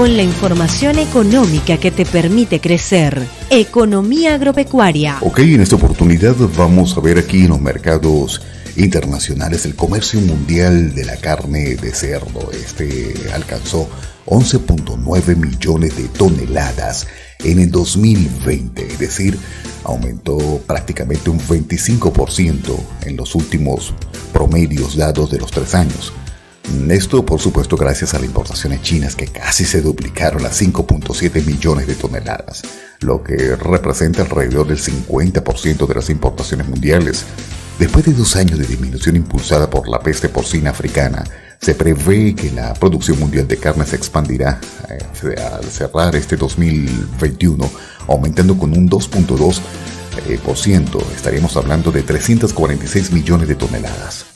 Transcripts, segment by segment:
con la información económica que te permite crecer. Economía agropecuaria. Ok, en esta oportunidad vamos a ver aquí en los mercados internacionales el comercio mundial de la carne de cerdo. Este alcanzó 11.9 millones de toneladas en el 2020, es decir, aumentó prácticamente un 25% en los últimos promedios dados de los tres años. Esto, por supuesto, gracias a las importaciones chinas que casi se duplicaron a 5.7 millones de toneladas, lo que representa alrededor del 50% de las importaciones mundiales. Después de dos años de disminución impulsada por la peste porcina africana, se prevé que la producción mundial de carne se expandirá eh, al cerrar este 2021, aumentando con un 2.2%. Eh, Estaríamos hablando de 346 millones de toneladas.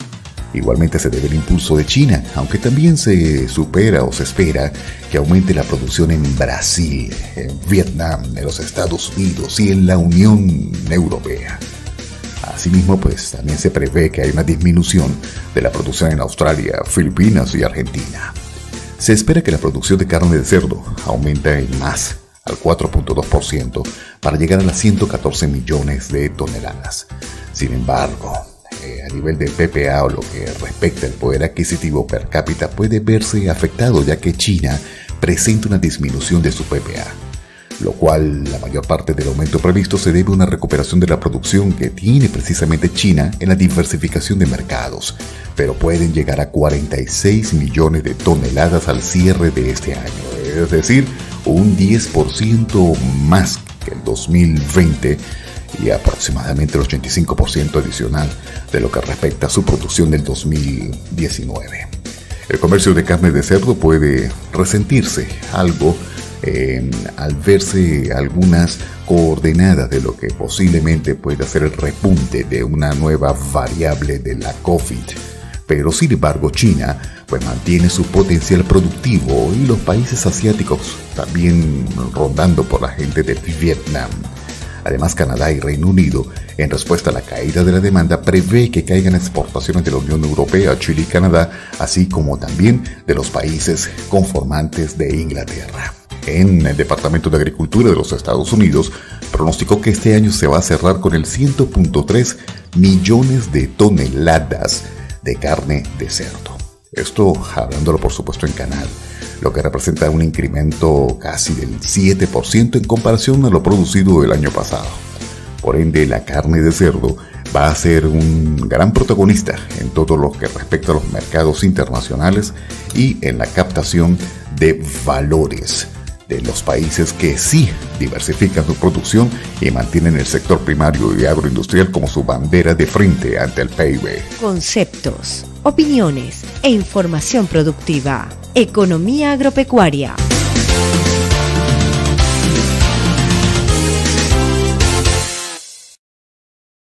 Igualmente se debe el impulso de China, aunque también se supera o se espera que aumente la producción en Brasil, en Vietnam, en los Estados Unidos y en la Unión Europea. Asimismo, pues también se prevé que hay una disminución de la producción en Australia, Filipinas y Argentina. Se espera que la producción de carne de cerdo aumente en más, al 4.2%, para llegar a las 114 millones de toneladas. Sin embargo, nivel del PPA o lo que respecta al poder adquisitivo per cápita puede verse afectado ya que China presenta una disminución de su PPA, lo cual la mayor parte del aumento previsto se debe a una recuperación de la producción que tiene precisamente China en la diversificación de mercados, pero pueden llegar a 46 millones de toneladas al cierre de este año, es decir, un 10% más que el 2020 y aproximadamente el 85% adicional de lo que respecta a su producción del 2019. El comercio de carne de cerdo puede resentirse algo al verse algunas coordenadas de lo que posiblemente pueda ser el repunte de una nueva variable de la COVID. Pero sin embargo China pues mantiene su potencial productivo y los países asiáticos también rondando por la gente de Vietnam Además, Canadá y Reino Unido, en respuesta a la caída de la demanda, prevé que caigan exportaciones de la Unión Europea, Chile y Canadá, así como también de los países conformantes de Inglaterra. En el Departamento de Agricultura de los Estados Unidos, pronosticó que este año se va a cerrar con el 100.3 millones de toneladas de carne de cerdo. Esto hablándolo por supuesto en canal lo que representa un incremento casi del 7% en comparación a lo producido el año pasado. Por ende, la carne de cerdo va a ser un gran protagonista en todo lo que respecta a los mercados internacionales y en la captación de valores de los países que sí diversifican su producción y mantienen el sector primario y agroindustrial como su bandera de frente ante el PIB. Conceptos, opiniones e información productiva. Economía agropecuaria.